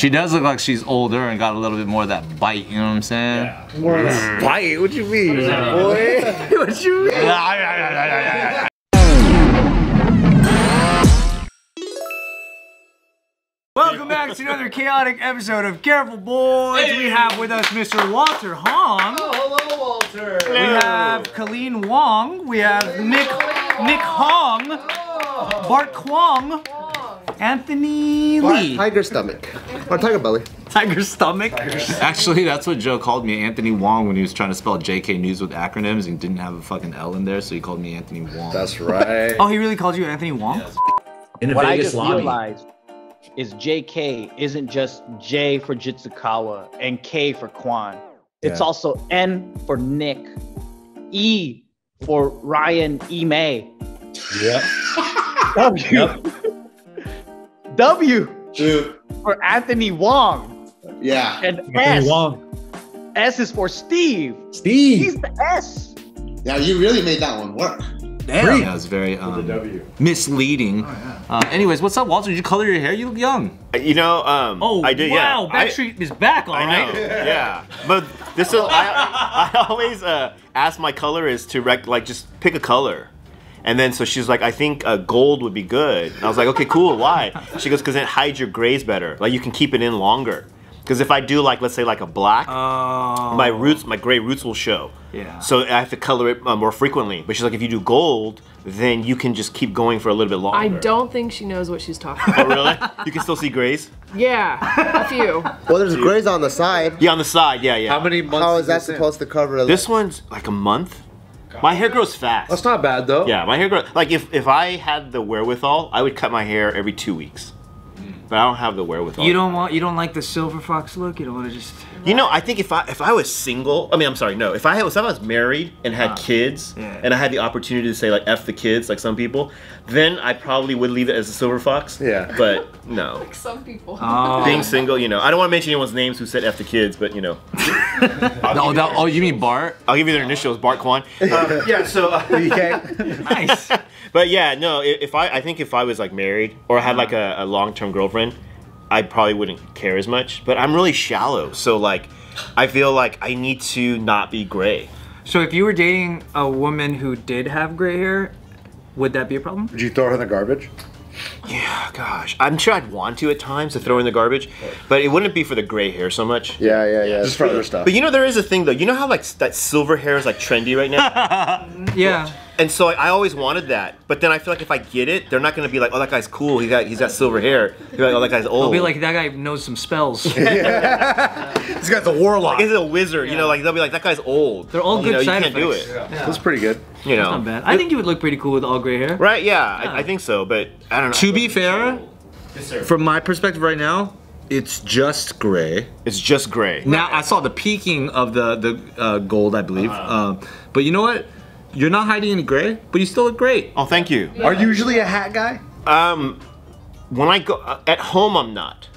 She does look like she's older and got a little bit more of that bite, you know what I'm saying? More of that mm. bite. What you mean, boy? what you mean? Welcome back to another chaotic episode of Careful Boys. We have with us Mr. Walter Hong. Oh, hello, Walter. We have Colleen Wong. We have Nick Nick Hong. Oh. Bart Kwong. Anthony Lee. Tiger stomach. Or tiger belly. Tiger Stomach. Actually, that's what Joe called me, Anthony Wong, when he was trying to spell JK News with acronyms and didn't have a fucking L in there, so he called me Anthony Wong. That's right. Oh, he really called you Anthony Wong? In a what I Vegas just lobby. realized is JK isn't just J for Jitsukawa and K for Kwan. It's Yeah. also N for Nick, E for Ryan E. May, Yep. W, W Dude, for Anthony Wong, yeah. and Anthony S. Wong. S is for Steve. Steve. He's the S. Yeah, you really made that one work. Damn. Yeah, it was very um, misleading. Uh, anyways, what's up, Walter? Did you color your hair? You look young. You know, um, Oh, I did. wow. yeah. I- Backstreet is back, all I, right. know. Yeah, but this is I, I always uh, ask my colorist to rec- like just pick a color. And then so she's like, I think uh, gold would be good. And I was like, okay, cool. Why? She goes, because it hides your grays better. Like you can keep it in longer. Because if I do like, let's say like a black, Oh. my roots, my gray roots will show. Yeah. So I have to color it uh, more frequently. But she's like, if you do gold, then you can just keep going for a little bit longer. I don't think she knows what she's talking about. Oh really? you can still see grays? yeah, a few. Well, there's grays on the side. Yeah, on the side. Yeah, yeah. How many months? How is that this in? supposed to cover a This one's like a month. My hair grows fast. That's not bad though. Yeah, my hair grows. Like if if I had the wherewithal, I would cut my hair every two weeks. But I don't have the wherewithal. You don't want you don't like the silver fox look? You don't want to just You know, I think if I if I was single, I mean, I'm sorry, no. If I had, if I was married and had kids, yeah. and I had the opportunity to say like "f the kids," like some people, then I probably would leave it as a silver fox. Yeah. But no, like Some people. Oh. being single, you know, I don't want to mention anyone's names who said "f the kids," but you know, Oh, that, oh, you mean Bart? I'll give you their initials, Bart Kwan. Uh, yeah. So. Uh, nice. But yeah, no. If I, I think if I was like married or had like a, a long-term girlfriend, I probably wouldn't care as much. But I'm really shallow, so like, I feel like I need to not be gray. So if you were dating a woman who did have gray hair, would that be a problem? Did you throw her in the garbage? Yeah, gosh, I'm sure I'd want to at times to throw in the garbage, but it wouldn't be for the gray hair so much. Yeah, yeah, yeah. Just for other stuff. But you know, there is a thing though. You know how like that silver hair is like trendy right now, Yeah. And so like, I always wanted that. But then I feel like if I get it, they're not gonna be like, "Oh, that guy's cool. He got he's got silver hair." They're like, "Oh, that guy's old." I'll be like that guy knows some spells. This guy's a warlock. Like, he's a wizard, you know, like they'll be like, that guy's old. They're all you good know, you can't do effects. it. That's pretty good. You know. Not bad. I think you would look pretty cool with all gray hair. Right, yeah, I, I think so, but I don't know. To be fair, from my perspective right now, it's just gray. It's just gray. Now I saw the peaking of the the uh, gold, I believe. Um, but you know what? You're not hiding any gray, but you still look great. Oh, thank you. Are you usually a hat guy? Um, when I go uh, at home, I'm not.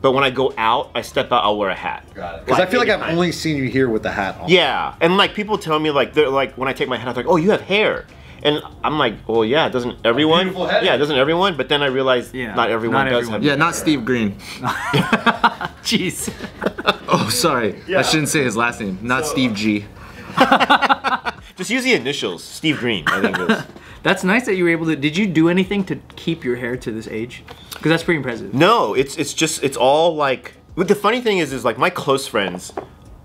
But when I go out, I step out, I'll wear a hat. Got it. Because I feel like I've anytime. only seen you here with the hat on. Yeah, and like people tell me like they're like when I take my hat off, like, oh, you have hair. And I'm like, well, yeah, doesn't everyone? beautiful head. Yeah, doesn't everyone? But then I realize Yeah, not everyone not does everyone. have. Yeah, not Steve Greene. Jeez. Oh, sorry. Yeah. I shouldn't say his last name. Not Steve G. Just use the initials, Steve Greene. I think it is. That's nice that you were able to. Did you do anything to keep your hair to this age? Because that's pretty impressive. No, it's it's just it's all like. But the funny thing is, is like my close friends,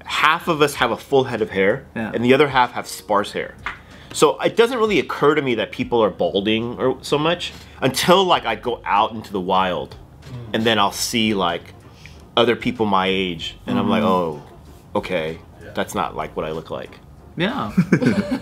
half of us have a full head of hair, Yeah. and the other half have sparse hair. So it doesn't really occur to me that people are balding or so much until like I go out into the wild, mm. and then I'll see like other people my age, and I'm like, mm. oh, okay, that's not like what I look like. Yeah.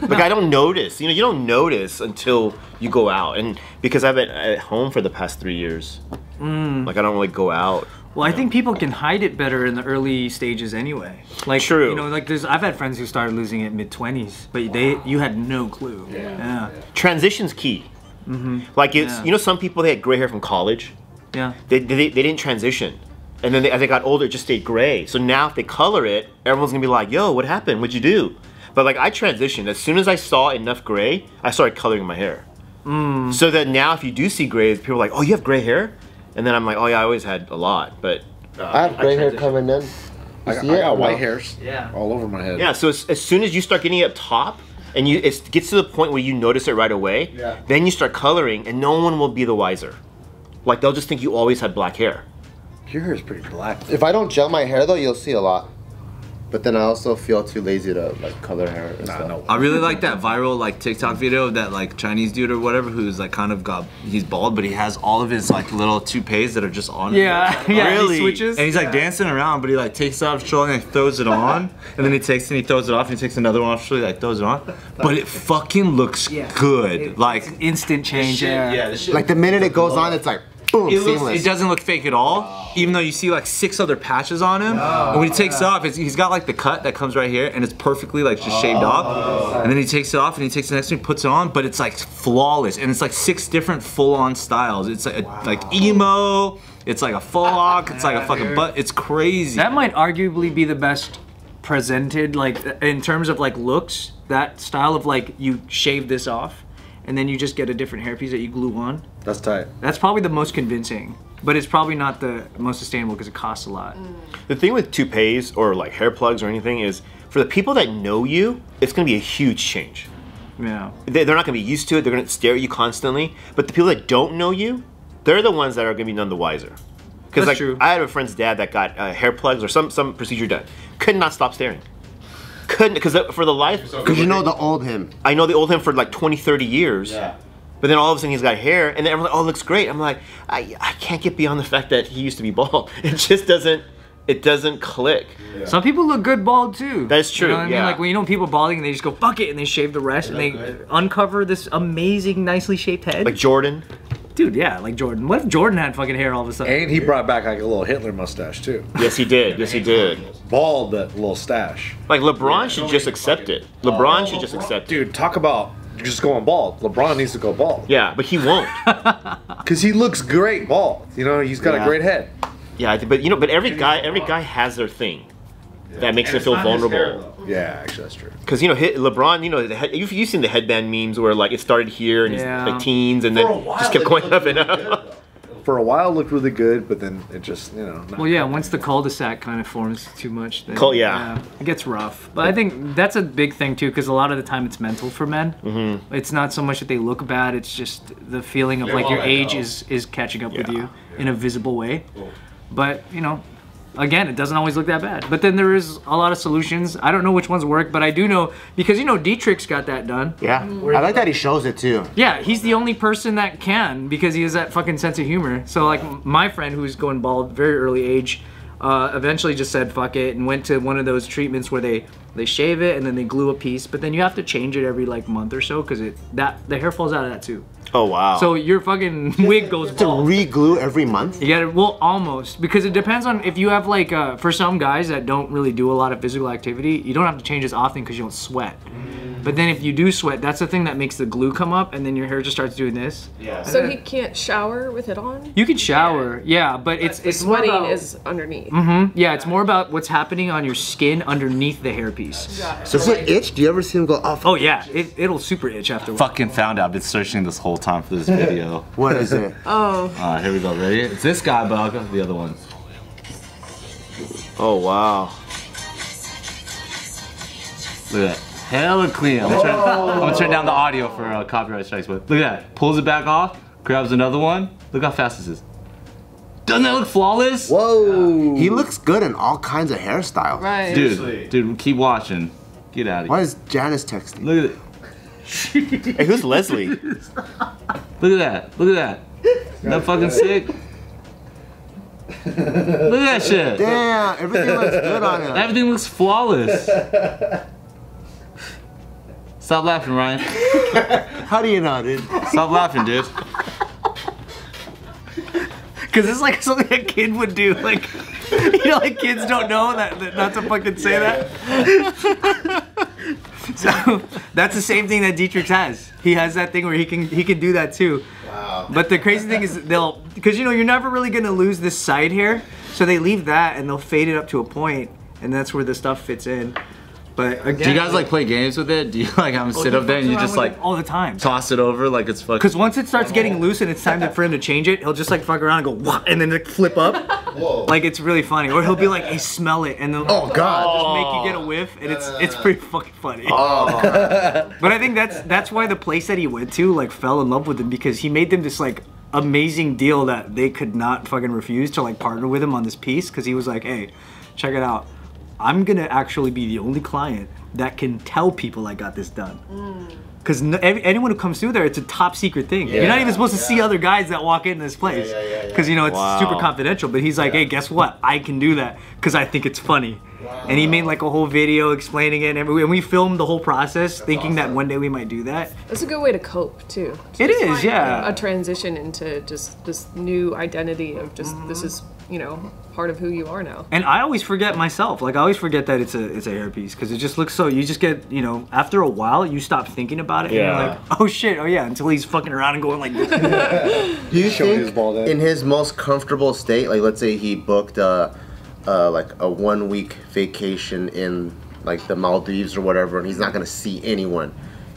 Like I don't notice, you know, you don't notice until you go out, and because I've been at home for the past three years, like I don't really go out. Well, I think people can hide it better in the early stages anyway. Like True. you know, like there's I've had friends who started losing it mid twenties, but they you had no clue. Yeah. transition's key. Mm -hmm. Like it's Yeah. you know some people they had gray hair from college. Yeah. They, they, they didn't transition, and then they, as they got older, it just stayed gray. So now if they color it, everyone's gonna be like, "Yo, what happened? What'd you do?" But like I transitioned as soon as I saw enough gray, I started coloring my hair. Mm. So that now if you do see gray, people are like, "Oh, you have gray hair," and then I'm like, "Oh yeah, I always had a lot," but I uh, have gray hair coming in. I, got- I got white No. hairs Yeah. all over my head. Yeah, so as, as soon as you start getting it up top, and you it gets to the point where you notice it right away, Yeah. then you start coloring, and no one will be the wiser. Like they'll just think you always had black hair. Your hair is pretty black. If I don't gel my hair though, you'll see a lot. But then I also feel too lazy to like color hair Nah, stuff. no. I really like that viral like TikTok video of that like Chinese dude or whatever who's like kind of got he's bald but he has all of his like little toupees that are just on. Yeah, yeah. Really? He switches. And he's like dancing around, but he like takes it off his shoulder and he throws it on, and then he takes and he throws it off and he takes another one off his shoulder, like throws it on. But it fucking looks Yeah. good. It- like instant change. Yeah. this shit. Like the minute it goes on, it's like boom, it, looks, it doesn't look fake at all, even though you see like six other patches on him. Oh, and when he takes it off, it's, he's got like the cut that comes right here, and it's perfectly like just shaved off. Oh. And then he takes it off, and he takes the next one, puts it on, but it's like flawless, and it's like six different full-on styles. It's like, like emo, it's like a full lock, it's like a fucking butt. It's crazy. That might arguably be the best presented, like in terms of like looks. That style of like you shave this off, and then you just get a different hairpiece that you glue on. That's tight. That's probably the most convincing, but it's probably not the most sustainable because it costs a lot. The thing with toupees or like hair plugs or anything is for the people that know you, it's gonna be a huge change. Yeah. They- They're not gonna be used to it. They're gonna stare at you constantly. But the people that don't know you, they're the ones that are gonna be none the wiser. Because That's like true. I had a friend's dad that got uh, hair plugs or some some procedure done, could not stop staring. Couldn't because for the life, Because you know the old him. I know the old him for like 20, 30 years. Yeah. But then all of a sudden he's got hair, and then everyone's like, "Oh, looks great." I'm like, I, I can't get beyond the fact that he used to be bald. It just doesn't, it doesn't click. Some people look good bald too. That is true, You know what I mean? yeah. Like when you know people balding and they just go fuck it and they shave the rest and they uncover this amazing, nicely shaped head. Like Jordan. Dude, yeah, like Jordan. What if Jordan had fucking hair all of a sudden? And he brought back like a little Hitler mustache too. Yes, he did. Yes, he did. Bald, that little stash. Like LeBron should just accept it. LeBron should just accept it. Dude, talk about just going bald. LeBron needs to go bald. Yeah, but he won't. Because he looks great bald. You know, he's got Yeah. a great head. Yeah, but you know, but every guy, every guy has their thing that makes them feel vulnerable. Yeah, actually, that's true. Because you know, hit, LeBron, you know, the head, you've, you've seen the headband memes where like it started here and Yeah. he's like teens and then just kept going up and up. For a while, looked really good, but then it just, you know. Well, yeah, once the cul-de-sac kind of forms too much, then Cul- yeah. it gets rough. But I think that's a big thing too, because a lot of the time it's mental for men. Mm-hmm. It's not so much that they look bad; it's just the feeling of like your age is is catching up with Yeah. you in a visible way. But you know, again, it doesn't always look that bad. But then there is a lot of solutions. I don't know which ones work, but I do know because you know Dietrich's got that done. Yeah. I like that he shows it too. Yeah, he's the only person that can because he has that fucking sense of humor. So like m- my friend who's going bald very early age, uh, eventually just said fuck it and went to one of those treatments where they they shave it and then they glue a piece, but then you have to change it every like month or so because it that the hair falls out of that too. Oh wow. So your fucking wig goes To bald. re-glue every month. You gotta well almost because it depends on if you have like uh, for some guys that don't really do a lot of physical activity, you don't have to change as often because you don't sweat. But then if you do sweat, that's the thing that makes the glue come up, and then your hair just starts doing this. Yeah. So he can't shower with it on? You can shower, yeah, but it's it's more Sweating about- is underneath. Mm-hmm. yeah, it's more about what's happening on your skin underneath the hairpiece. So, does it itch? Do you ever see him go, oh, Oh yeah, it, it'll super itch after. fucking found out. I've been searching this whole time for this video. what is it? Oh, Alright, here we go. Ready? It's this guy, but I'll go the other one. oh wow. Look at that. Hella clean. I'm gonna, turn, I'm gonna turn down the audio for uh, copyright strikes, but look at that. Pulls it back off, grabs another one. Look how fast this is. Doesn't that look flawless? Whoa. He looks good in all kinds of hairstyles. right. Dude, dude, keep watching. Get out of here. Why is Janice texting? Look at it. Hey, who's Leslie? Look at that. Look at that. Isn't that fucking sick? Look at that shit. Damn, everything looks good on him. Everything looks flawless. Stop laughing, Ryan. How do you know, dude? Stop laughing, dude. Because it's like something a kid would do. Like, you know, like kids don't know that, that not to fucking say that. so that's the same thing that Dietrich has. He has that thing where he can he can do that too. Wow. But the crazy thing is they'll because you know you're never really gonna lose this side here, so they leave that and they'll fade it up to a point, and that's where the stuff fits in. But again, Do you guys like play games with it? Do you like have him sit up there and you just like all the time? toss it over like it's fucking? Because once it starts getting loose and it's time to, for him to change it, he'll just like fuck around and go wah, and then like flip up. Like it's really funny. Or he'll be like, "Hey, smell it," and then Oh, God. just make you get a whiff, and it's it's pretty fucking funny. Oh. but I think that's that's why the place that he went to like fell in love with him because he made them this like amazing deal that they could not fucking refuse to like partner with him on this piece because he was like, "Hey, check it out. I'm gonna actually be the only client that can tell people I got this done." Mm. Because no, every, anyone who comes through there, it's a top secret thing. You're not even supposed to see other guys that walk in this place. Because, you know, it's Wow. super confidential. But he's like, hey, guess what? I can do that because I think it's funny. And he made like a whole video explaining it. And, every, and we filmed the whole process thinking that one day we might do that. That's a good way to cope too. It is, yeah. A transition into just this new identity of just this mm-hmm. is you know part of who you are now. And I always forget myself. Like I always forget that it's a it's a hairpiece because it just looks so. You just get you know after a while you stop thinking about it. And Yeah. you're like, oh shit, oh yeah. Until he's fucking around and going like, this. Do you Showing think bald head. in his most comfortable state, like let's say he booked a, uh, like a one week vacation in like the Maldives or whatever, and he's not gonna see anyone.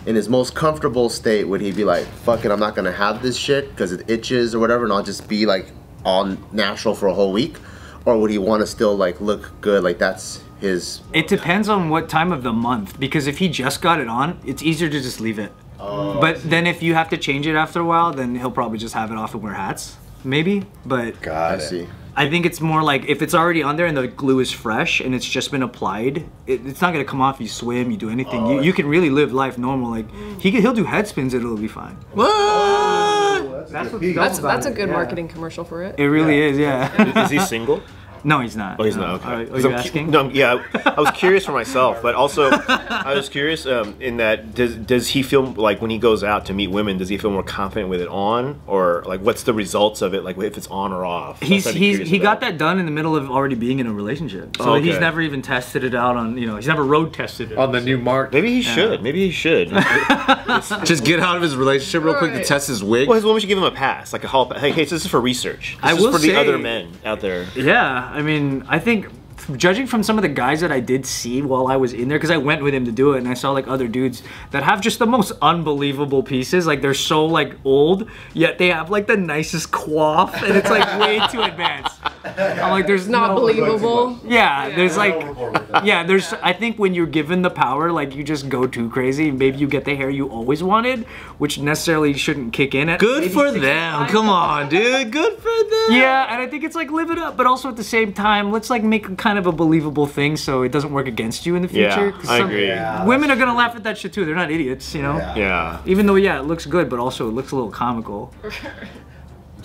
In his most comfortable state, would he be like, "Fuck it, I'm not gonna have this shit because it itches or whatever, and I'll just be like all natural for a whole week," or would he want to still like look good? Like that's his. It depends on what time of the month because if he just got it on, it's easier to just leave it. but then if you have to change it after a while, then he'll probably just have it off and wear hats, maybe. But Got I it. see. I think it's more like if it's already on there and the glue is fresh and it's just been applied, it, it's not gonna come off. You swim, you do anything, you, you oh. can really live life normal. Like he can, he'll do head spins, and it'll be fine. What? Oh, that's what's That's that's a good marketing commercial for it. It really is, yeah. Is he single? No, he's not. Oh, he's No. not. Okay. Are, are 'Cause you I'm asking? no, I'm- yeah. I was curious for myself, but also I was curious um, in that does does he feel like when he goes out to meet women, does he feel more confident with it on, or like what's the results of it, like if it's on or off? He's what I'd be he's curious he got that done in the middle of already being in a relationship. So Okay. he's never even tested it out on you know he's never road tested it. On the new mark. Maybe he should. Maybe he should. Just get out of his relationship real quick to test his wig. Well, his woman should give him a pass, like a hall. Hey, hey, this is for research. This I is will for the other men out there. Yeah, I mean, I think judging from some of the guys that I did see while I was in there, because I went with him to do it, and I saw like other dudes that have just the most unbelievable pieces. Like they're so like old, yet they have like the nicest coif, and it's like way too advanced. I'm like, there's Not no- believable. Yeah, there's like, yeah, there's. I think when you're given the power, like you just go too crazy. Maybe you get the hair you always wanted, which necessarily shouldn't kick in. At Good for 65. them. Come on, dude. Good for them. Yeah, and I think it's like live it up, but also at the same time, let's like make kind of a believable thing so it doesn't work against you in the future. Yeah, 'cause I some- agree. Women are gonna laugh at that shit too. They're not idiots, you know. Yeah. Even though, yeah, it looks good, but also it looks a little comical.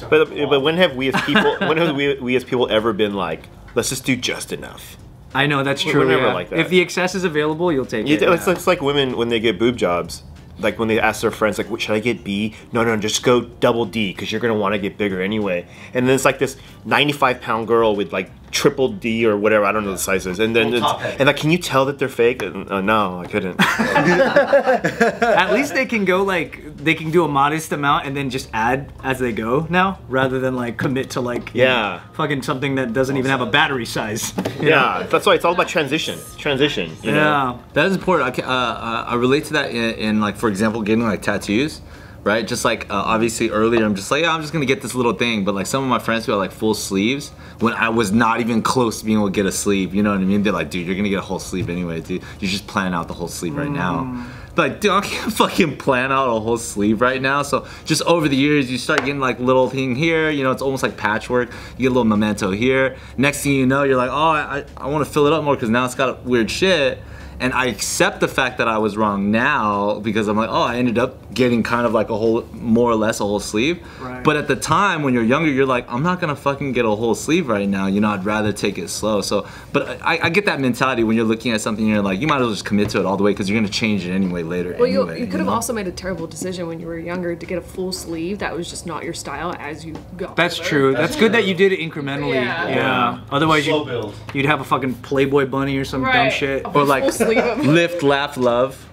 But but when have we as people when have we, we as people ever been like, let's just do just enough? I know that's We're true. never yeah. like that. If the excess is available, you'll take You, it. it's, it's like women when they get boob jobs. Like when they ask their friends, like, "What should I get B?" No, no, just go double D because you're gonna want to get bigger anyway. And then it's like this 95 pound girl with like triple D or whatever. I don't know the sizes. And then it's, and like, can you tell that they're fake? And, uh, no, I couldn't. At least they can go like they can do a modest amount and then just add as they go now, rather than like commit to like Yeah. know, fucking something that doesn't even have a battery size. yeah, that's why it's all about transition. Transition. You know? Yeah. That is important. I, ca- uh, uh, I relate to that in, in, like, for example, getting like tattoos, right? Just like uh, obviously earlier, I'm just like, yeah, I'm just gonna get this little thing. But like some of my friends who are like full sleeves, when I was not even close to being able to get a sleeve, you know what I mean? They're like, dude, you're gonna get a whole sleeve anyway, dude. You're just planning out the whole sleeve right now. But dude, I can't fucking plan out a whole sleeve right now. So just over the years, you start getting like little thing here. You know, it's almost like patchwork. You get a little memento here. Next thing you know, you're like, oh, I, I want to fill it up more because now it's got weird shit and I accept the fact that I was wrong now because I'm like, oh, I ended up getting kind of like a whole, more or less a whole sleeve. Right. But at the time when you're younger, you're like, I'm not gonna fucking get a whole sleeve right now. You know, I'd rather take it slow. So, but I, I get that mentality when you're looking at something, you're like, you might as well just commit to it all the way because you're gonna change it anyway later. Well, you, anyway, you could have know? also made a terrible decision when you were younger to get a full sleeve. That was just not your style as you got. That's older. true. That's good that you did it incrementally. Yeah. Yeah. Otherwise, Slow you, build. you'd have a fucking Playboy bunny or some dumb shit. A Or like full sleeve lift, laugh, love.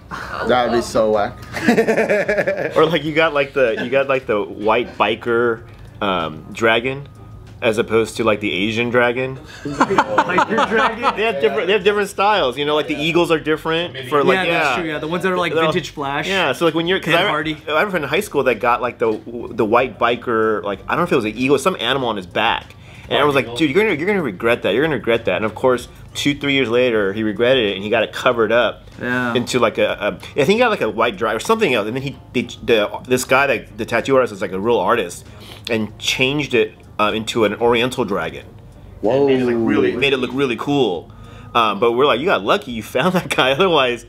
That would be so whack. Or like you got like the you got like the white biker um, dragon. as opposed to like the Asian dragon. like your dragon. They have different. They have different styles. You know, like the eagles are different for like yeah, yeah. that's true. Yeah, the ones that are like They're all- vintage flash. Yeah, so like when you're, cause Ted I, Hardy. I have a friend in high school that got like the the white biker, like I don't know if it was an eagle, some animal on his back, and everyone was like, dude, you're gonna you're gonna regret that, you're gonna regret that, and of course, two three years later, he regretted it and he got it covered up Yeah. into like a, a I think he got like a white dry or something else, and then he they, the this guy that the tattoo artist is like a real artist, and changed it uh, into an Oriental dragon. Whoa. Made it, like, really made it look really cool. Um, but we're like, you got lucky, you found that guy. Otherwise,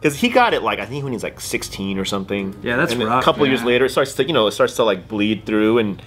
because he got it like I think when he's like 16 or something. Yeah, that's and then rough, A couple years later, it starts to you know it starts to like bleed through and.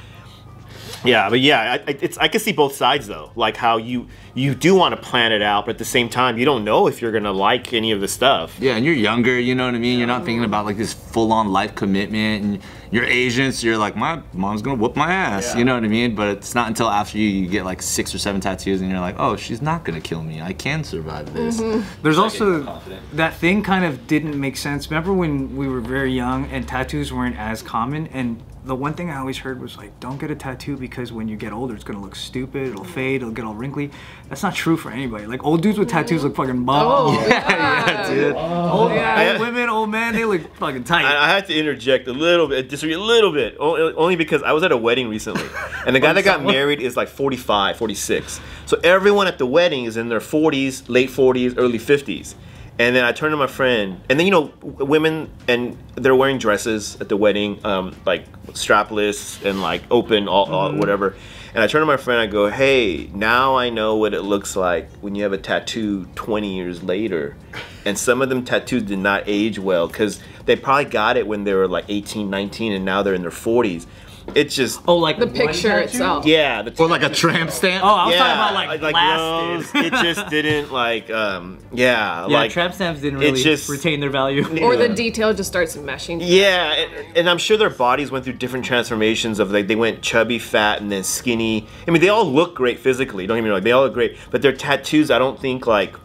Yeah, but yeah, I, I- it's I can see both sides though. Like how you you do want to plan it out, but at the same time, you don't know if you're gonna like any of the stuff. Yeah, and you're younger, you know what I mean? You're not thinking about like this full on life commitment and you're Asian, so you're like, my mom's gonna whoop my ass, you know what I mean? But it's not until after you, you get like six or seven tattoos and you're like, oh, she's not gonna kill me. I can survive this. Mm-hmm. There's also that thing kind of didn't make sense. Remember when we were very young and tattoos weren't as common and the one thing I always heard was like, don't get a tattoo because when you get older, it's gonna look stupid, it'll mm. fade, it'll get all wrinkly. That's not true for anybody. Like old dudes with tattoos mm. look fucking bomb. Oh, yeah. Dude. Old, oh, Yeah. old women, old men, they look fucking tight. I, I had to interject a little bit, disagree a little bit, only because I was at a wedding recently, and the guy that got married is like 45, 46. So everyone at the wedding is in their 40s, late 40s, early 50s. And then I turned to my friend, and then you know, women and they're wearing dresses at the wedding, um, like strapless and like open, all, all whatever. And I turned to my friend, I go, "Hey, now I know what it looks like when you have a tattoo 20 years later." And some of them tattoos did not age well because they probably got it when they were like 18, 19, and now they're in their 40s. It's just, oh, like The picture tattoo? itself. yeah, the Or like a tramp stamp. Oh, I was yeah, talking about like, like lasted. those, it just didn't like, um, yeah, yeah, like tramp stamps didn't really just- retain their value. Or the detail just starts meshing. Yeah, and, and I'm sure their bodies went through different transformations of like they went chubby, fat, and then skinny. I mean, they all look great physically. Don't get me wrong, they all look great. But their tattoos, I don't think like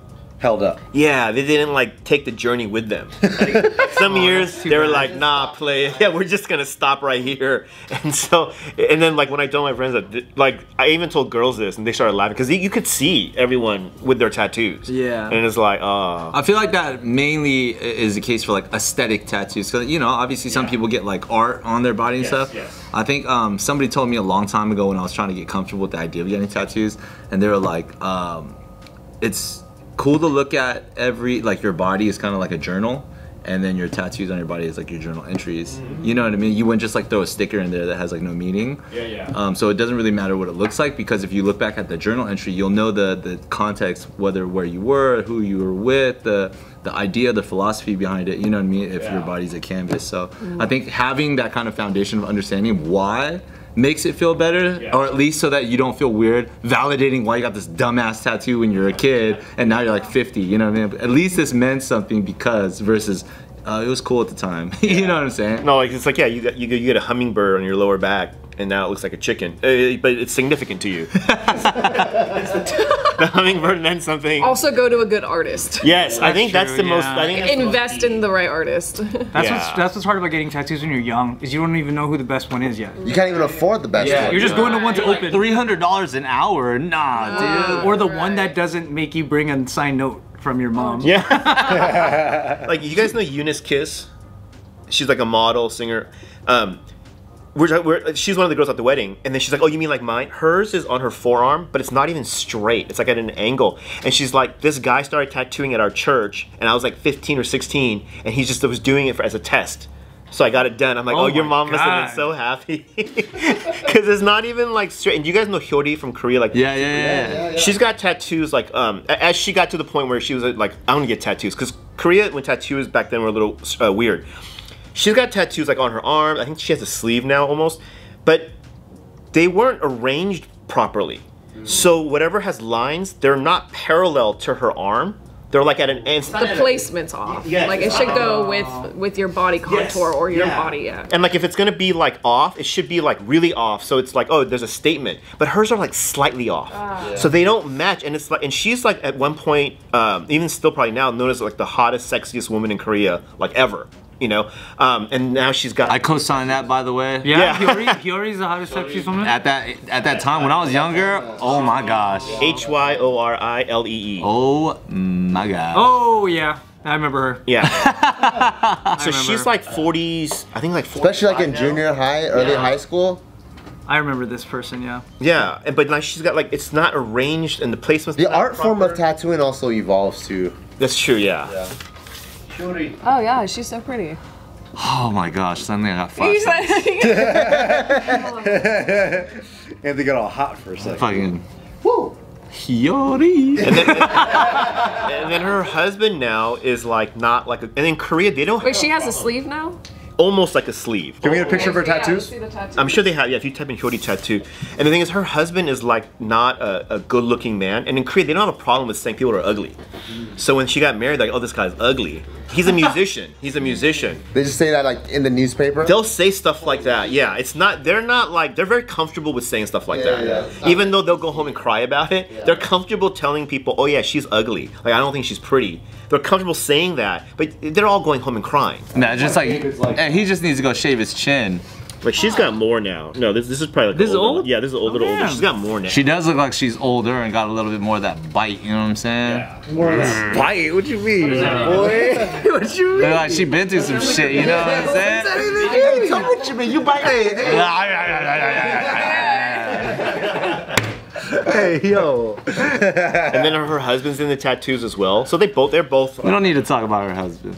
Held up. yeah, they didn't like take the journey with them. Some years they were like, nah, play. it. Yeah, we're just gonna stop right here. And so, and then like when I told my friends that, like I even told girls this, and they started laughing because you could see everyone with their tattoos. Yeah. and it's like, oh, I feel like that mainly is the case for like aesthetic tattoos. Cause you know, obviously some people get like art on their body and stuff. yes. I think um, somebody told me a long time ago when I was trying to get comfortable with the idea of getting tattoos, and they were like, um, it's cool to look at every like your body is kind of like a journal. And then your tattoos on your body is like your journal entries. You know what I mean? You wouldn't just like throw a sticker in there that has like no meaning. Yeah, yeah. Um, so it doesn't really matter what it looks like because if you look back at the journal entry, you'll know the the context, whether where you were, who you were with, the the idea, the philosophy behind it. You know what I mean? If your body's a canvas, so I think having that kind of foundation of understanding why makes it feel better, or at least so that you don't feel weird validating why you got this dumbass tattoo when you're a kid and now you're like 50. You know what I mean? At least this meant something because versus. Uh, it was cool at the time. you know what I'm saying? no, like it's like yeah, you got you get, you get a hummingbird on your lower back, and now it looks like a chicken, uh, but it's significant to you. the hummingbird meant something. Also, go to a good artist. Yes, I think that's true, the most. yeah. I think that's the most Invest key. in the right artist. That's Yeah. what's that's what's hard about getting tattoos when you're young is you don't even know who the best one is yet. You can't even afford the best Yeah, one. You're just going to one to open, Three hundred dollars an hour? Nah, dude. or the one that doesn't make you bring a signed note from your mom. Yeah. like you guys know Eunice Kiss? She's like a model, singer. Um, we're, we're, she's one of the girls at the wedding, and then she's like, "Oh, you mean like mine?" Hers is on her forearm, but it's not even straight. It's like at an angle. And she's like, "This guy started tattooing at our church, and I was like 15 or 16, and he just was doing it for, as a test." So I got it done. I'm like, Oh "Oh, your my mom must have been so happy," because it's not even like straight. And you guys know Hyori from Korea, like Yeah, yeah, yeah. yeah. She's got tattoos like um as she got to the point where she was uh, like I want to get tattoos because Korea when tattoos back then were a little uh, weird. She's got tattoos like on her arm. I think she has a sleeve now almost, but they weren't arranged properly. So whatever has lines, they're not parallel to her arm. They're like at an end. the placement's off. Yes. Like it should go with with your body contour or your Yeah. body. Yeah. And like if it's gonna be like off, it should be like really off. So it's like, oh, there's a statement. But hers are like slightly off. So they don't match. And it's like and she's like at one point, um, even still probably now, known as like the hottest, sexiest woman in Korea, like ever. You know. Um, and now she's got. I co-signed that, by the way. Yeah, Yeah. Hyori, Hyori's the hottest sexy woman. At that at that time when I was younger, oh my gosh. H Y O R I L E E. Oh my god. Oh yeah, I remember her. Yeah. so she's like 40s, I think like 45 Especially like in now. junior high, early high school. I remember this person. Yeah. Yeah, and- but like she's got like it's not arranged and the placement's The not art form of tattooing also evolves too. That's true, yeah. Oh yeah, she's so pretty. Oh my gosh, suddenly I got He's flashbacks. And they got all hot for a second. Fucking. Hyori. And then, and then her husband now is like not like a, and in Korea they don't Wait, she has a sleeve now. Almost like a sleeve. Can we get a picture of her Yeah, tattoos? see the tattoo. I'm sure they have. Yeah, if you type in Hyori tattoo, and the thing is, her husband is like not a, a good-looking man, and in Korea they don't have a problem with saying people are ugly. So when she got married, like, oh, this guy's ugly. He's a musician. He's a musician. They just say that like in the newspaper. They'll say stuff like that. Yeah, it's not. They're not like. They're very comfortable with saying stuff like that. yeah. Even though they'll go home and cry about it, they're comfortable telling people, "Oh yeah, she's ugly. Like I don't think she's pretty." They're comfortable saying that, but they're all going home and crying. Nah, just like, and he just needs to go shave his chin. Like she's got more now. No, this this is probably like This an is old? Yeah, this is a little little oh, older. She's got more now. She does look like she's older and got a little bit more of that bite. You know what I'm saying? More mm. bite? What you mean, boy? what you Look like she been through some shit. You know what I'm saying? What do you mean? You bite? Hey, yo. and then her husband's in the tattoos as well. So they both they're both We don't need to talk about her husband.